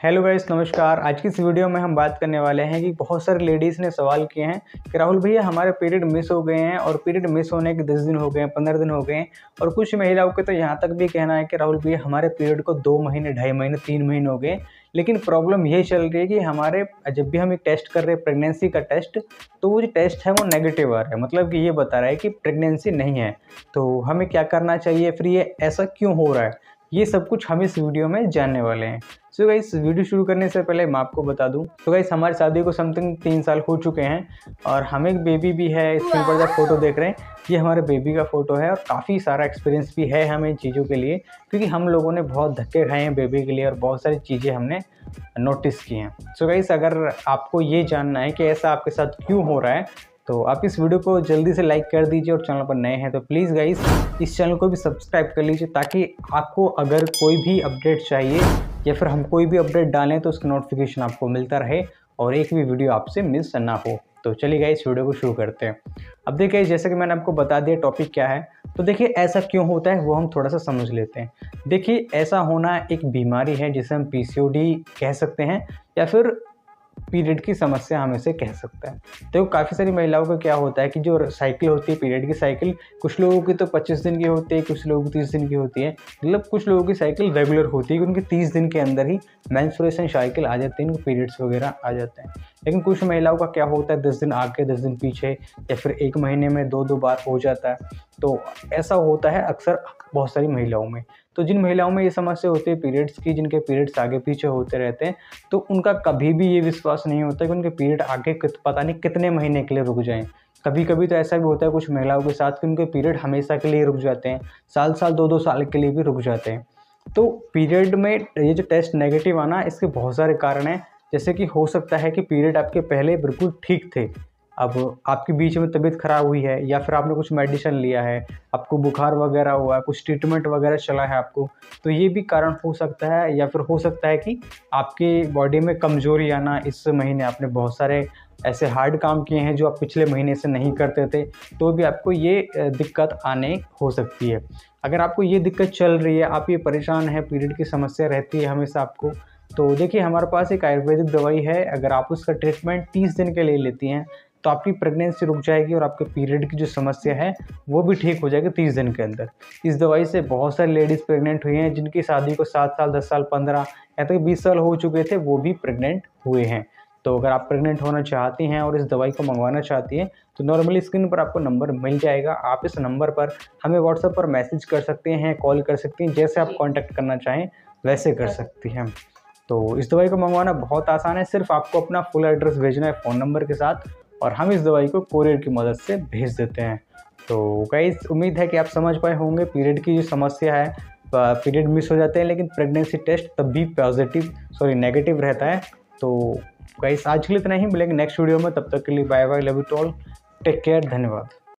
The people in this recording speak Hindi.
हेलो गाइस, नमस्कार। आज की इस वीडियो में हम बात करने वाले हैं कि बहुत सारे लेडीज़ ने सवाल किए हैं कि राहुल भैया, हमारे पीरियड मिस हो गए हैं और पीरियड मिस होने के दस दिन हो गए हैं, पंद्रह दिन हो गए हैं और कुछ महिलाओं के तो यहाँ तक भी कहना है कि राहुल भैया, हमारे पीरियड को दो महीने, ढाई महीने, तीन महीने हो गए। लेकिन प्रॉब्लम ये चल रही है कि हमारे, जब भी हम एक टेस्ट कर रहे हैं, प्रेगनेंसी का टेस्ट तो वो जो टेस्ट है वो नेगेटिव आ रहा है। मतलब कि ये बता रहा है कि प्रेगनेंसी नहीं है। तो हमें क्या करना चाहिए? फिर ये ऐसा क्यों हो रहा है? ये सब कुछ हम इस वीडियो में जानने वाले हैं। सो so गाइस वीडियो शुरू करने से पहले मैं आपको बता दूँ। तो गाइस हमारी शादी को समथिंग तीन साल हो चुके हैं और हमें एक बेबी भी है स्क्रीन पर जब फ़ोटो देख रहे हैं, ये हमारे बेबी का फ़ोटो है और काफ़ी सारा एक्सपीरियंस भी है हमें चीज़ों के लिए, क्योंकि हम लोगों ने बहुत धक्के खाए हैं बेबी के लिए और बहुत सारी चीज़ें हमने नोटिस की हैं। सो so गाइस अगर आपको ये जानना है कि ऐसा आपके साथ क्यों हो रहा है तो आप इस वीडियो को जल्दी से लाइक कर दीजिए और चैनल पर नए हैं तो प्लीज़ गाइस इस चैनल को भी सब्सक्राइब कर लीजिए ताकि आपको अगर कोई भी अपडेट चाहिए या फिर हम कोई भी अपडेट डालें तो उसका नोटिफिकेशन आपको मिलता रहे और एक भी वीडियो आपसे मिस ना हो। तो चलिए गाइस इस वीडियो को शुरू करते हैं। अब देखिए जैसे कि मैंने आपको बता दिया टॉपिक क्या है तो देखिए ऐसा क्यों होता है वो हम थोड़ा सा समझ लेते हैं। देखिए ऐसा होना एक बीमारी है जिसे हम पीसीओडी कह सकते हैं या फिर पीरियड की समस्या हम इसे कह सकते हैं। तो काफ़ी सारी महिलाओं का क्या होता है कि जो साइकिल होती है, पीरियड की साइकिल, कुछ लोगों की तो 25 दिन की होती है, कुछ लोगों की तीस दिन की होती है। मतलब कुछ लोगों की साइकिल रेगुलर होती है उनकी तीस दिन के अंदर ही मैंसुरेशन साइकिल आ जाती है, उनके पीरियड्स वगैरह आ जाते हैं। लेकिन कुछ महिलाओं का क्या होता है, दस दिन आगे, दस दिन पीछे या फिर एक महीने में दो दो बार हो जाता है। तो ऐसा होता है अक्सर बहुत सारी महिलाओं में। तो जिन महिलाओं में ये समस्या होती है, पीरियड्स की, जिनके पीरियड्स आगे पीछे होते रहते हैं तो उनका कभी भी ये विश्वास नहीं होता कि उनके पीरियड आगे पता नहीं कितने महीने के लिए रुक जाएँ। कभी कभी तो ऐसा भी होता है कुछ महिलाओं के साथ कि उनके पीरियड हमेशा के लिए रुक जाते हैं साल साल दो दो साल के लिए भी रुक जाते हैं। तो पीरियड में ये जो टेस्ट नेगेटिव आना, इसके बहुत सारे कारण हैं। जैसे कि हो सकता है कि पीरियड आपके पहले बिल्कुल ठीक थे। अब आपके बीच में तबीयत ख़राब हुई है या फिर आपने कुछ मेडिसिन लिया है, आपको बुखार वगैरह हुआ है, कुछ ट्रीटमेंट वगैरह चला है आपको तो ये भी कारण हो सकता है या फिर हो सकता है कि आपकी बॉडी में कमज़ोरी आना इस महीने आपने बहुत सारे ऐसे हार्ड काम किए हैं जो आप पिछले महीने से नहीं करते थे तो भी आपको ये दिक्कत आने हो सकती है। अगर आपको ये दिक्कत चल रही है, आप ये परेशान हैं, पीरियड की समस्या रहती है हमेशा आपको तो देखिए हमारे पास एक आयुर्वेदिक दवाई है। अगर आप उसका ट्रीटमेंट तीस दिन के लिए लेती हैं तो आपकी प्रेगनेंसी रुक जाएगी और आपके पीरियड की जो समस्या है वो भी ठीक हो जाएगी तीस दिन के अंदर। इस दवाई से बहुत सारी लेडीज़ प्रेग्नेंट हुई हैं जिनकी शादी को सात साल दस साल पंद्रह या तक बीस साल हो चुके थे वो भी प्रेग्नेंट हुए हैं। तो अगर आप प्रेग्नेंट होना चाहती हैं और इस दवाई को मंगवाना चाहती हैं तो नॉर्मली स्क्रीन पर आपको नंबर मिल जाएगा। आप इस नंबर पर हमें व्हाट्सएप पर मैसेज कर सकते हैं कॉल कर सकती हैं जैसे आप कॉन्टैक्ट करना चाहें वैसे कर सकती हैं। तो इस दवाई को मंगवाना बहुत आसान है। सिर्फ़ आपको अपना फुल एड्रेस भेजना है फ़ोन नंबर के साथ और हम इस दवाई को कोरियर की मदद से भेज देते हैं। तो कई उम्मीद है कि आप समझ पाए होंगे पीरियड की जो समस्या है पीरियड मिस हो जाते हैं, लेकिन प्रेगनेंसी टेस्ट तब भी पॉजिटिव सॉरी नेगेटिव रहता है। तो गाइस आज के लिए इतना ही, मिलेंगे नेक्स्ट वीडियो में, तब तक के लिए bye bye love you tall take care धन्यवाद।